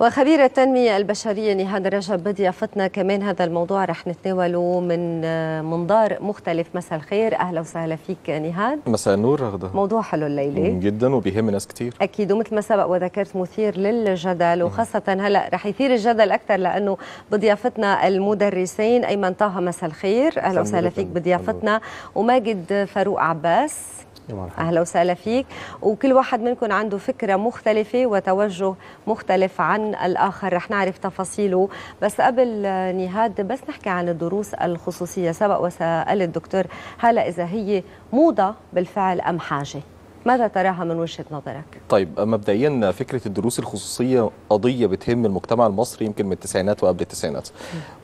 وخبير التنمية البشرية نهاد رجب بضيافتنا كمان هذا الموضوع. رح نتناوله من منظار مختلف. مساء الخير. أهلا وسهلا فيك نهاد. مساء النور رغدة موضوع حلو الليلة. جدا وبيهم ناس كتير. أكيد ومثل ما سبق وذكرت مثير للجدل وخاصة هلأ رح يثير الجدل أكثر لأنه بضيافتنا المدرسين. أيمن طه مساء الخير. أهلا وسهلا فيك بضيافتنا وماجد فاروق عباس. أهلا وسهلا فيك. وكل واحد منكم عنده فكرة مختلفة وتوجه مختلف عن الآخر. رح نعرف تفاصيله. بس قبل نهاد بس نحكي عن الدروس الخصوصية سبق وسال الدكتور. هلا إذا هي موضة بالفعل أم حاجة؟ ماذا تراها من وجهة نظرك؟ طيب مبدئيا فكرة الدروس الخصوصية قضية بتهم المجتمع المصري يمكن من التسعينات وقبل التسعينات.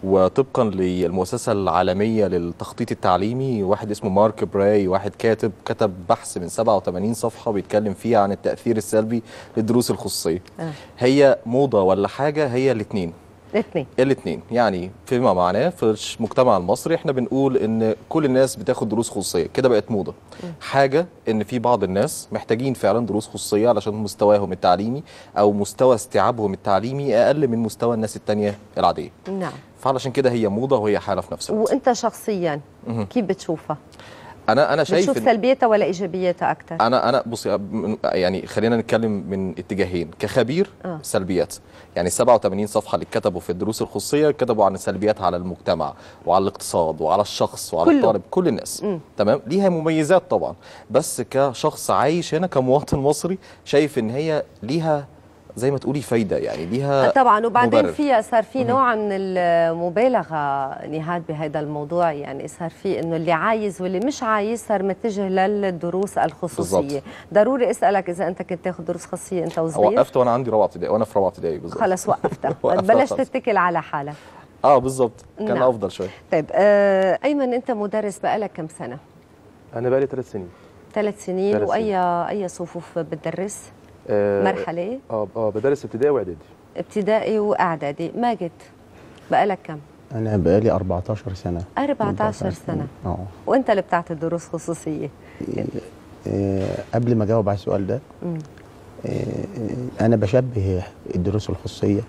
وطبقا للمؤسسة العالمية للتخطيط التعليمي واحد اسمه مارك براي واحد كاتب كتب بحث من 87 صفحة بيتكلم فيها عن التأثير السلبي للدروس الخصوصية. آه. هي موضة ولا حاجة؟ هي الاثنين الاثنين. الاثنين. يعني فيما معناه في المجتمع المصري إحنا بنقول إن كل الناس بتاخد دروس خصوصية. كده بقت موضة. م. حاجة إن في بعض الناس محتاجين فعلا دروس خصوصية علشان مستواهم التعليمي أو مستوى استيعابهم التعليمي أقل من مستوى الناس الثانية العادية. نعم. فعلشان كده هي موضة وهي حالة في نفس الوقت وأنت شخصيا. كيف بتشوفها؟ أنا أنا شايف بتشوف سلبيتها ولا إيجابيتها أكثر أنا أنا بصي يعني خلينا نتكلم من اتجاهين كخبير آه. سلبيات يعني 87 صفحة اللي كتبوا في الدروس الخصوصيه كتبوا عن السلبيات على المجتمع وعلى الاقتصاد وعلى الشخص وعلى كله. الطالب كل الناس م. تمام ليها مميزات طبعا بس كشخص عايش هنا كمواطن مصري شايف إن هي ليها زي ما تقولي فايدة يعني ليها طبعا وبعدين فيها صار في نوع من المبالغة نهاد بهذا الموضوع يعني صار في إنه اللي عايز واللي مش عايز صار متجه للدروس الخصوصية. بالزبط. ضروري أسألك إذا أنت كنت تاخذ دروس خصوصيه أنت وصغير وقفت وأنا عندي رابعة ابتدائي وأنا في رابعة ابتدائي بالظبط خلص وقفتها بلش تتكل على حالك. آه بالظبط كان نعم. أفضل شوي. طيب آه أيمن أنت مدرس بقالك كم سنة؟ أنا بقالي ثلاث سنين. ثلاث سنين. واي أي صفوف بتدرس؟ مرحلة؟ آه آه بدرس ابتدائي وإعدادي. ابتدائي وإعدادي. ماجد بقالك كم؟ أنا بقالي 14 سنة. 14 سنة. آه. وإنت اللي بتعطي دروس خصوصية. آه قبل ما أجاوب على السؤال ده آه أنا بشبه الدروس الخصوصية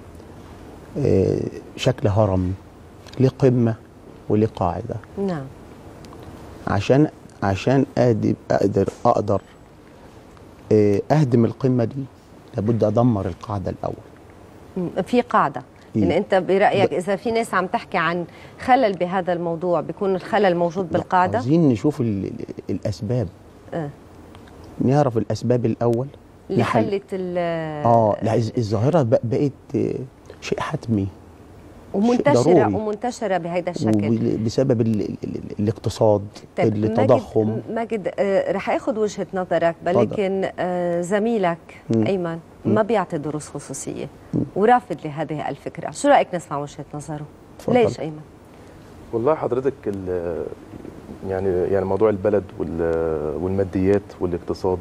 آه شكل هرم ليه قمه وليه قاعدة نعم. عشان عشان أقدر أقدر أهدم القمة دي. لابد أدمر القاعدة الأول. في قاعدة. إيه؟ يعني أنت برأيك إذا في ناس عم تحكي عن خلل بهذا الموضوع بيكون الخلل موجود بالقاعدة؟ عايزين نشوف الأسباب. آه. نعرف الأسباب الأول. اللي خلت آه الظاهرة بقت شيء حتمي. ومنتشره ومنتشرة بهذا الشكل. بسبب ال ال الاقتصاد طيب التضخم ماجد, ماجد آه رح آخذ وجهة نظرك ولكن آه زميلك م. أيمن ما بيعطي دروس خصوصية م. ورافض لهذه الفكرة. شو رأيك نسمع وجهة نظره؟ فضل. ليش أيمن؟ والله حضرتك يعني يعني موضوع البلد والماديات والاقتصاد.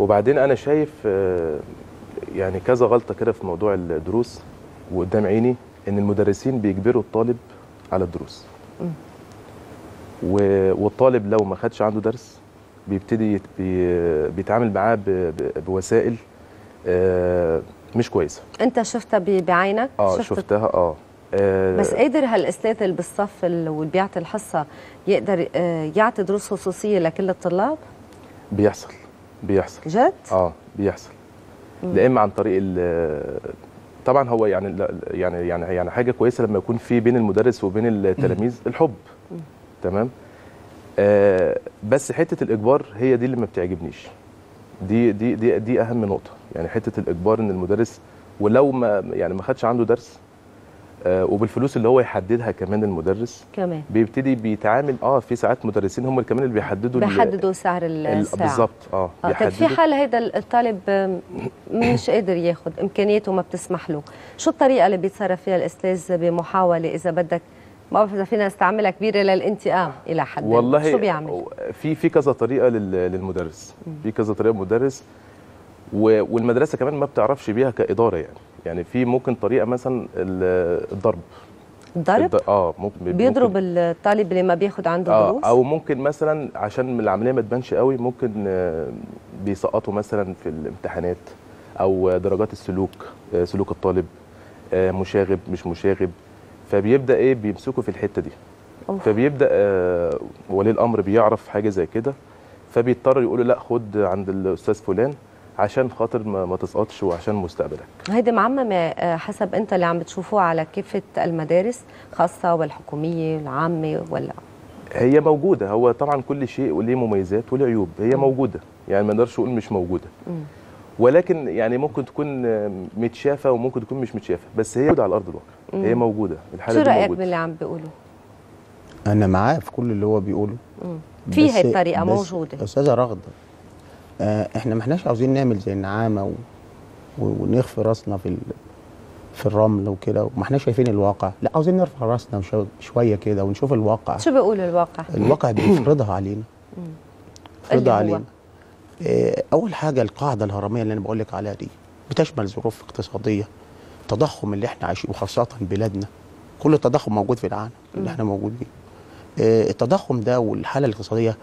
وبعدين أنا شايف يعني كذا غلطة كده في موضوع الدروس وقدام عيني إن المدرسين بيجبروا الطالب على الدروس. م. والطالب لو ما خدش عنده درس بيبتدي بيتعامل معاه بوسائل مش كويسة. أنت شفتها بعينك؟ آه شفت؟ شفتها آه. آه بس قادر هالأستاذ اللي بالصف واللي بيعطي الحصة يقدر آه يعطي دروس خصوصية لكل الطلاب؟ بيحصل بيحصل. جد؟ آه بيحصل. لا إما عن طريق طبعا هو يعني يعني يعني يعني حاجة كويسة لما يكون في بين المدرس وبين التلاميذ الحب. تمام؟ آه بس حتة الإجبار هي دي اللي ما بتعجبنيش. دي دي دي دي أهم نقطة. يعني حتة الإجبار إن المدرس ولو ما يعني ما خدش عنده درس وبالفلوس اللي هو يحددها كمان المدرس. كمان. بيبتدي بيتعامل آه في ساعات مدرسين هم كمان اللي بيحددوا بيحددوا سعر الساعة. بالظبط آه آه طيب في حال هذا الطالب مش قادر ياخذ إمكانياته ما بتسمح له. شو الطريقة اللي بيتصرف فيها الأستاذ بمحاولة إذا بدك ما بعرف إذا فينا نستعملها كبيرة للانتقام إلى حد والله شو بيعمل؟ في في كذا طريقة للمدرس. في كذا طريقة للمدرس والمدرسة كمان ما بتعرفش بيها كإدارة يعني. يعني في ممكن طريقة مثلا الضرب الضرب؟ آه ممكن بيضرب ممكن الطالب اللي ما بياخد عنده آه دروس؟ أو ممكن مثلا عشان العملية ما تبانش قوي ممكن بيسقطوا مثلا في الامتحانات أو درجات السلوك سلوك الطالب آه، مشاغب مش مشاغب فبيبدأ إيه بيمسكوا في الحتة دي أوف. فبيبدأ آه، ولي الأمر بيعرف حاجة زي كده فبيضطر يقول له لأ خد عند الأستاذ فلان عشان خاطر ما, ما تسقطش وعشان مستقبلك. هيدي معممة آه، حسب أنت اللي عم بتشوفوه على كافة المدارس خاصة والحكومية العامة ولا؟ هي موجودة. هو طبعا كل شيء وليه مميزات وليه عيوب. هي موجودة. يعني ما نقدرش نقول مش موجودة. ولكن يعني ممكن تكون آه، متشافة وممكن تكون مش متشافة. بس هي موجوده على أرض الواقع. هي موجودة. شو الحاله دي رأيك موجودة. باللي عم بيقولوا؟ أنا معاه في كل اللي هو بيقوله. في الطريقة بس موجودة. أستاذة رغدة إحنا ما إحناش عاوزين نعمل زي النعامة و... ونخفي راسنا في ال... في الرمل وكده وما إحنا شايفين الواقع. لا عاوزين نرفع راسنا وشو... شوية كده ونشوف الواقع. شو بيقول الواقع؟ الواقع بيفرضها علينا. بيفرضها؟ علينا. آه، أول حاجة القاعدة الهرمية اللي أنا بقول لك عليها دي بتشمل ظروف اقتصادية التضخم اللي إحنا عايشين وخاصة بلادنا. كل التضخم موجود في العالم اللي إحنا موجودين. آه، التضخم ده والحالة الاقتصادية آه،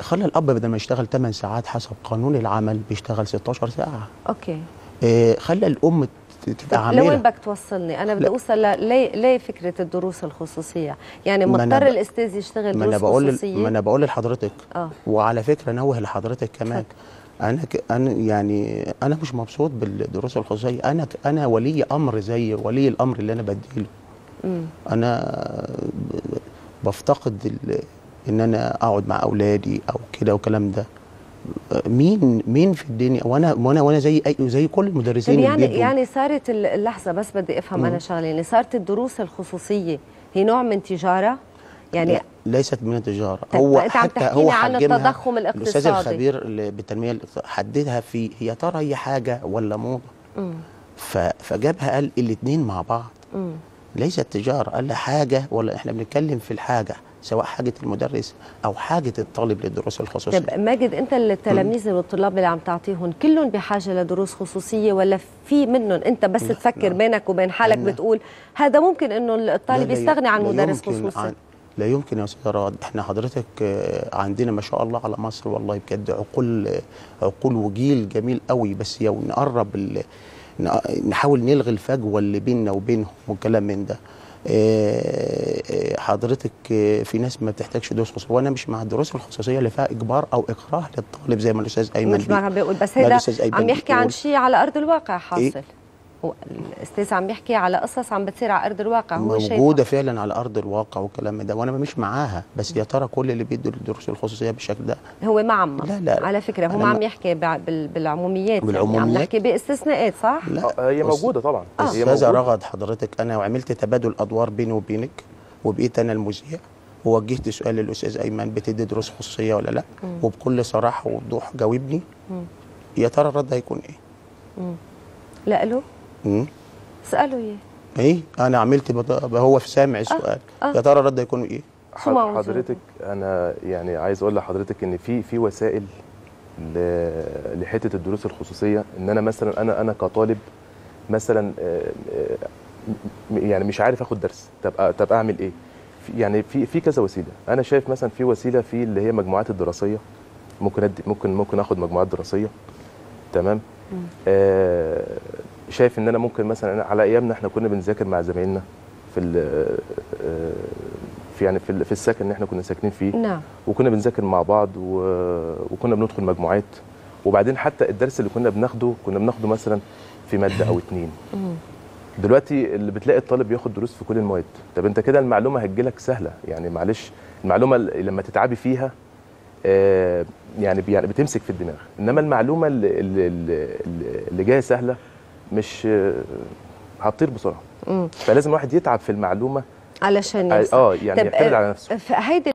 خلى الأب بدل ما يشتغل 8 ساعات حسب قانون العمل بيشتغل 16 ساعة أوكي آه، خلى الأم تبقى لوين عامله بدك توصلني؟ أنا بدي لا. أوصل ل- ليه ليه فكرة الدروس الخصوصية؟ يعني ما أنا مضطر ب- الأستاذ يشتغل ما أنا دروس بقول خصوصية؟ ما أنا بقول لحضرتك آه. وعلى فكرة نوه لحضرتك كمان أنا ك... أنا يعني أنا مش مبسوط بالدروس الخصوصية أنا ك... أنا ولي أمر زي ولي الأمر اللي أنا بديله. أنا بفتقد ال... إن أنا أقعد مع أولادي أو كده والكلام ده مين مين في الدنيا وأنا وأنا وأنا زي أي زي كل المدرسين يعني. يعني صارت ال- اللحظة بس بدي أفهم أنا شغلة يعني صارت الدروس الخصوصية هي نوع من تجارة؟ يعني لا ليست من التجارة طيب هو عم حتى هو عن التضخم الأستاذ الاقتصادي. الخبير اللي بالتنمية حددها في هي ترى هي حاجة ولا موضة. فجابها قال الاثنين مع بعض مم. ليست تجارة قال حاجة ولا إحنا بنتكلم في الحاجة سواء حاجة المدرس أو حاجة الطالب للدروس الخصوصية. طيب ماجد أنت التلاميذ والطلاب اللي عم تعطيهم كلهم بحاجة لدروس خصوصية ولا في منهم أنت بس لا، تفكر لا. بينك وبين حالك بتقول هذا ممكن إنه الطالب يستغني عن مدرس خصوصي؟ عن- لا يمكن يا أستاذ راد. إحنا حضرتك آه، عندنا ما شاء الله على مصر والله بجد عقول آه، عقول وجيل جميل قوي. بس يو نقرب نحاول نلغي الفجوة اللي بيننا وبينهم والكلام من ده. حضرتك آه، في ناس ما بتحتاجش دروس خصوصية وأنا مش مع الدروس الخصوصية اللي فيها إجبار أو إكراه للطالب زي ما الأستاذ أيمن بيقول بس أيمن عم يحكي عن. شيء على أرض الواقع حاصل إيه؟ الاستاذ عم يحكي على قصص عم بتصير على أرض الواقع هو. موجودة فعلا على أرض الواقع والكلام ده وأنا مش معاها بس يا ترى كل اللي بيدوا الدروس الخصوصية بالشكل ده هو معمم لا، لا. على فكرة هو ما عم ما- يحكي بع- بال- بالعموميات يعني عم بالعموميات؟ نحكي باستثناءات صح؟ لا آه، هي موجودة طبعا هي أستاذة. رغد حضرتك أنا وعملت تبادل أدوار بيني وبينك وبقيت أنا المذيع ووجهت سؤال للأستاذ أيمن بتدي دروس خصوصية ولا لا وبكل صراحة ووضوح جاوبني يا ترى الرد هيكون إيه؟ لا له؟ اساله اياه إيه؟ أنا عملت بط- هو في سامع السؤال. آه. يا ترى الرد هيكون إيه؟ حضرتك أنا يعني عايز أقول لحضرتك إن في في وسائل ل- لحتة الدروس الخصوصية. إن أنا مثلا أنا أنا كطالب مثلا آه، آه، يعني مش عارف آخد درس. طب طب أعمل إيه؟ يعني في في كذا وسيلة. أنا شايف مثلا في وسيلة في اللي هي مجموعات الدراسية. ممكن أدي ممكن ممكن آخد مجموعات دراسية. تمام؟ آه شايف إن أنا ممكن مثلا على أيامنا إحنا كنا بنذاكر مع زمايلنا في ال- آه، في يعني في في السكن اللي إحنا كنا ساكنين فيه. نعم. وكنا بنذاكر مع بعض و... وكنا بندخل مجموعات. وبعدين حتى الدرس اللي كنا بناخده كنا بناخده مثلا في مادة أو اتنين. دلوقتي اللي بتلاقي الطالب بياخد دروس في كل المواد. طب أنت كده المعلومة هتجيلك سهلة. يعني معلش المعلومة ال- لما تتعبي فيها آه، يعني يعني بتمسك في الدماغ. إنما المعلومة اللي, اللي, اللي جاية سهلة مش آه، هتطير بسرعة. فلازم الواحد يتعب في المعلومة علشان آه يوصل. آه، يعني يعتمد على نفسه هيدي